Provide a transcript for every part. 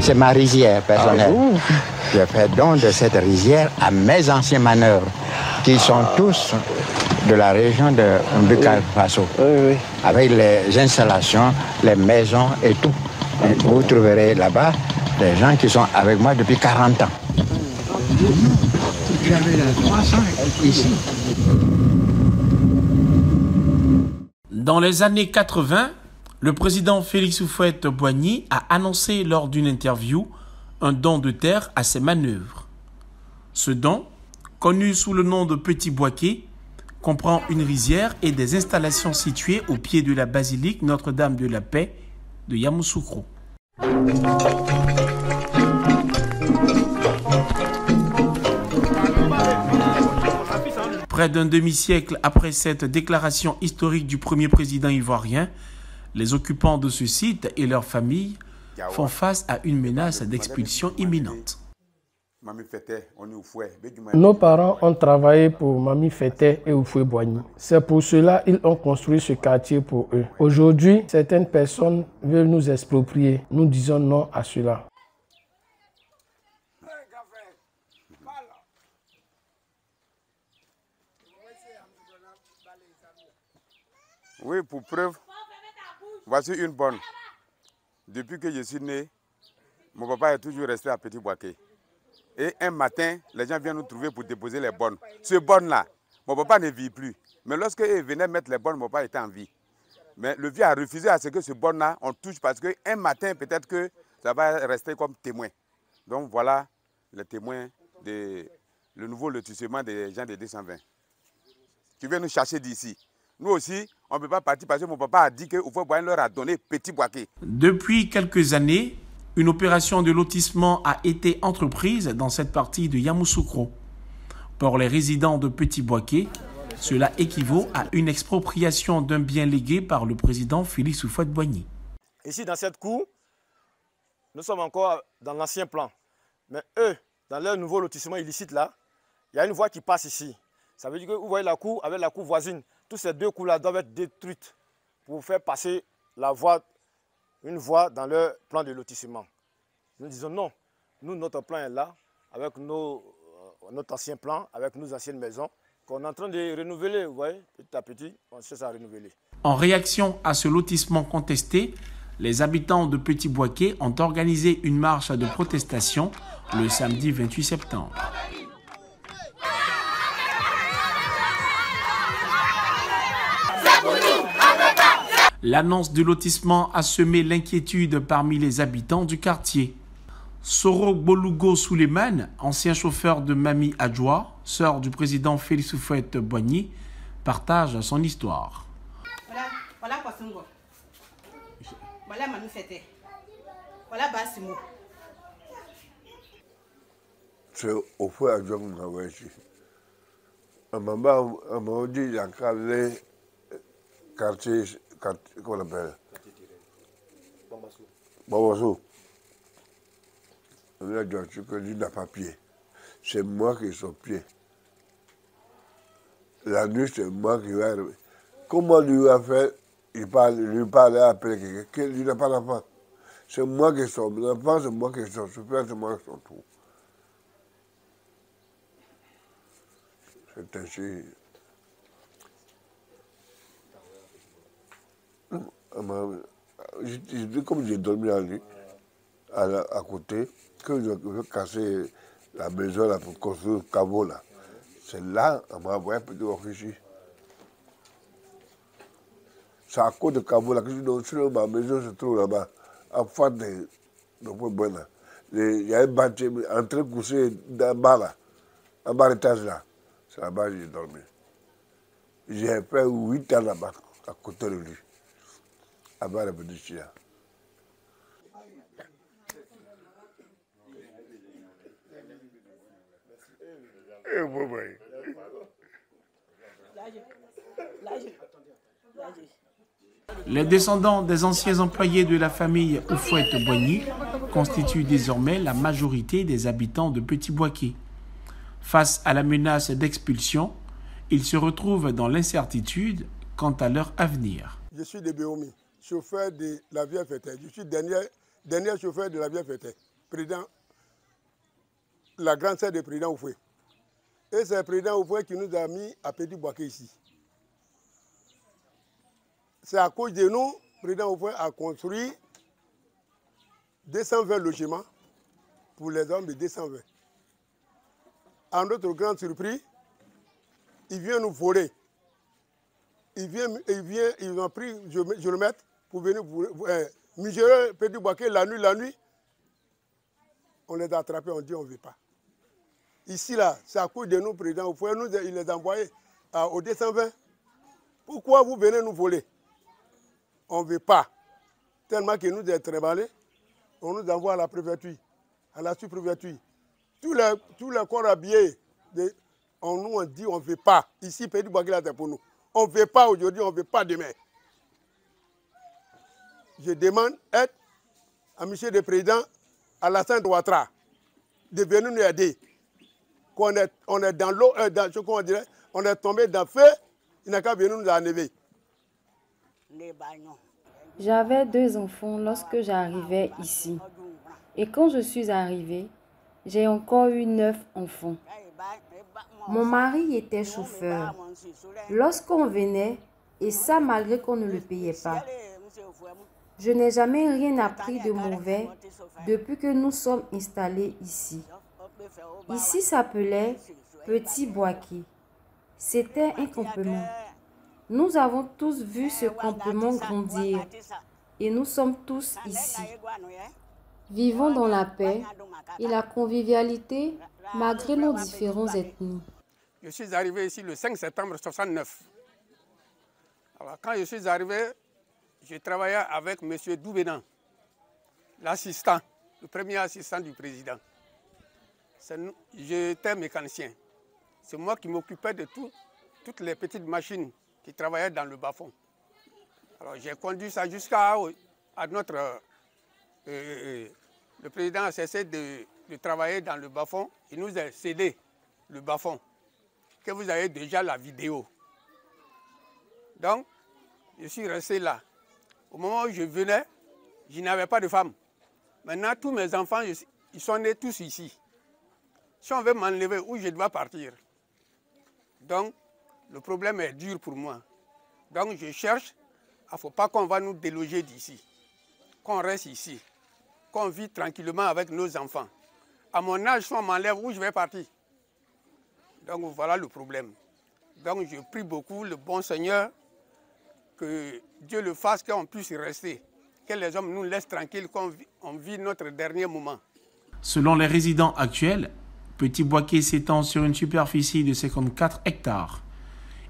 C'est ma rizière personnelle. Je fais don de cette rizière à mes anciens manœuvres, qui sont tous de la région de Burkina Faso, avec les installations, les maisons et tout. Et vous trouverez là-bas des gens qui sont avec moi depuis 40 ans. J'avais la 300 ici. Dans les années 80, le président Félix Houphouët-Boigny a annoncé lors d'une interview un don de terre à ses manœuvres. Ce don, connu sous le nom de Petit Boisquet, comprend une rizière et des installations situées au pied de la basilique Notre-Dame de la Paix de Yamoussoukro. Près d'un demi-siècle après cette déclaration historique du premier président ivoirien, les occupants de ce site et leurs familles font face à une menace d'expulsion imminente. Nos parents ont travaillé pour Mami Fete et Oufoué Boigny. C'est pour cela qu'ils ont construit ce quartier pour eux. Aujourd'hui, certaines personnes veulent nous exproprier. Nous disons non à cela. Oui, pour preuve, voici une bonne. Depuis que je suis né, mon papa est toujours resté à Petit Boaké. Et un matin, les gens viennent nous trouver pour déposer les bonnes. Ce bonne-là, mon papa ne vit plus. Mais lorsque venaient mettre les bonnes, mon papa était en vie. Mais le vieux a refusé à ce que ce bonne-là, on touche parce qu'un matin, peut-être que ça va rester comme témoin. Donc voilà le témoin de le nouveau lotissement des gens de 220. Qui vient nous chercher d'ici. Nous aussi, on ne peut pas partir parce que mon papa a dit que Boyen leur a donné petit boaquet. Depuis quelques années, une opération de lotissement a été entreprise dans cette partie de Yamoussoukro. Pour les résidents de Petit Boaké, cela équivaut à une expropriation d'un bien légué par le président Félix Houphouët-Boigny. Ici, dans cette cour, nous sommes encore dans l'ancien plan. Mais eux, dans leur nouveau lotissement illicite là, il y a une voie qui passe ici. Ça veut dire que vous voyez la cour avec la cour voisine. Toutes ces deux cours-là doivent être détruites pour faire passer la voie, une voie dans leur plan de lotissement. Nous disons non. Nous, notre plan est là, avec nos, euh, notre ancien plan, avec nos anciennes maisons, qu'on est en train de renouveler. Vous voyez, petit à petit, on cherche à renouveler. En réaction à ce lotissement contesté, les habitants de Petit Boisquet ont organisé une marche de protestation le samedi 28 septembre. L'annonce du lotissement a semé l'inquiétude parmi les habitants du quartier. Soro Bolugo Suleiman, ancien chauffeur de Mami Adjoa, sœur du président Félix Houphouët Boigny, partage son histoire. Voilà, il quartier comment on appelle Bambassou. Bambassou. On a dit que lui n'a pas pied. C'est moi qui suis pied. La nuit, c'est moi qui vais arriver. Comment lui a fait Il parle, lui parle après quelqu'un. Lui n'a pas d'enfant. C'est moi qui suis l'enfant, c'est moi qui suis super, c'est moi qui suis tout. C'est ainsi. Comme j'ai dormi à, lui, à, côté, que je veux casser la maison là, pour construire le caveau là. C'est là, on m'a envoyé un petit officier. C'est à cause de caveau là que je sinon ma maison se trouve là-bas, en face de, de point Il y a un bâtiment en train de coucher dans bas là, en bas l'étage là. C'est là-bas que j'ai dormi. J'ai fait 8 ans là-bas, à côté de lui. Eh. Les descendants des anciens employés de la famille Oufouette-Boigny constituent désormais la majorité des habitants de Petit Boisquet. Face à la menace d'expulsion, ils se retrouvent dans l'incertitude quant à leur avenir. Je suis de Béomi, chauffeur de la Vieille Fête. Je suis dernier, chauffeur de la Vieille Fête, président, la grande sœur du président Oufouet. Et c'est président Oufouet qui nous a mis à Petit Boisquet ici. C'est à cause de nous, président Oufouet a construit 220 logements pour les hommes de 220. À notre grande surprise, il vient nous voler. Il vient, il vient, ils ont pris, je le mets pour venir euh, miser Petit Boaké la nuit, la nuit. On les a attrapés, on dit on ne veut pas. Ici, là, c'est à cause de nous, président. Vous pouvez nous, il les a envoyés au 220. Pourquoi vous venez nous voler? On ne veut pas. Tellement que nous sommes très on nous envoie à la préfecture, à la sous-préfecture. Tous les, tous les corps habillés, on nous on dit on ne veut pas. Ici, Petit Boaké, c'est pour nous. On ne veut pas aujourd'hui, on ne veut pas demain. Je demande aide à M. le Président, à la Sainte Ouattara, de venir nous aider. On est, on est dans l'eau, euh, dans, on, dirait, on est tombé dans le feu, il n'a qu'à venir nous enlever. J'avais deux enfants lorsque j'arrivais ici. Et quand je suis arrivée, j'ai encore eu neuf enfants. Mon mari était chauffeur. Lorsqu'on venait, et ça malgré qu'on ne le payait pas, je n'ai jamais rien appris de mauvais depuis que nous sommes installés ici. Ici s'appelait Petit Boaké. C'était un campement. Nous avons tous vu ce campement grandir et nous sommes tous ici. Vivons dans la paix et la convivialité malgré nos différentes ethnies. Je suis arrivé ici le 5 septembre 69. Alors, quand je suis arrivé, je travaillais avec M. Doubénan, l'assistant, le premier assistant du président. J'étais mécanicien. C'est moi qui m'occupais de tout, toutes les petites machines qui travaillaient dans le bas-fond. Alors j'ai conduit ça jusqu'à notre... Euh, euh, le président a cessé de, de travailler dans le bas-fond. Il nous a cédé le bas-fond, que vous avez déjà la vidéo. Donc, je suis resté là. Au moment où je venais, je n'avais pas de femme. Maintenant, tous mes enfants, ils sont nés tous ici. Si on veut m'enlever, où je dois partir? Donc, le problème est dur pour moi. Donc, je cherche, il ne faut pas qu'on va nous déloger d'ici, qu'on reste ici, qu'on vit tranquillement avec nos enfants. À mon âge, si on m'enlève, où je vais partir? Donc, voilà le problème. Donc, je prie beaucoup le bon Seigneur que Dieu le fasse, qu'on puisse y rester, que les hommes nous laissent tranquilles, qu'on vit notre dernier moment. Selon les résidents actuels, Petit Boisquet s'étend sur une superficie de 54 hectares.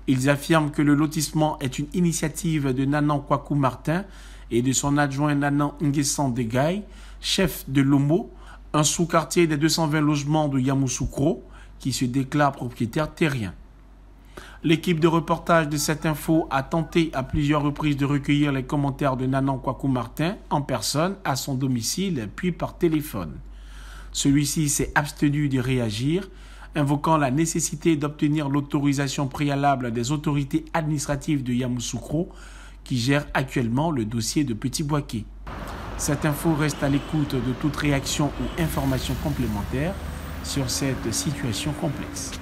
Ils affirment que le lotissement est une initiative de Nanan Kwaku Martin et de son adjoint Nanan Nguessan Degay, chef de Lomo, un sous-quartier des 220 logements de Yamoussoukro, qui se déclare propriétaire terrien. L'équipe de reportage de cette info a tenté à plusieurs reprises de recueillir les commentaires de Nanan Kwaku Martin en personne à son domicile puis par téléphone. Celui-ci s'est abstenu de réagir, invoquant la nécessité d'obtenir l'autorisation préalable des autorités administratives de Yamoussoukro qui gèrent actuellement le dossier de Petit Boisquet. Cette info reste à l'écoute de toute réaction ou information complémentaire sur cette situation complexe.